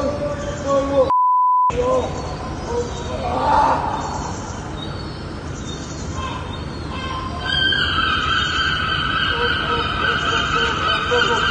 Go, go, go.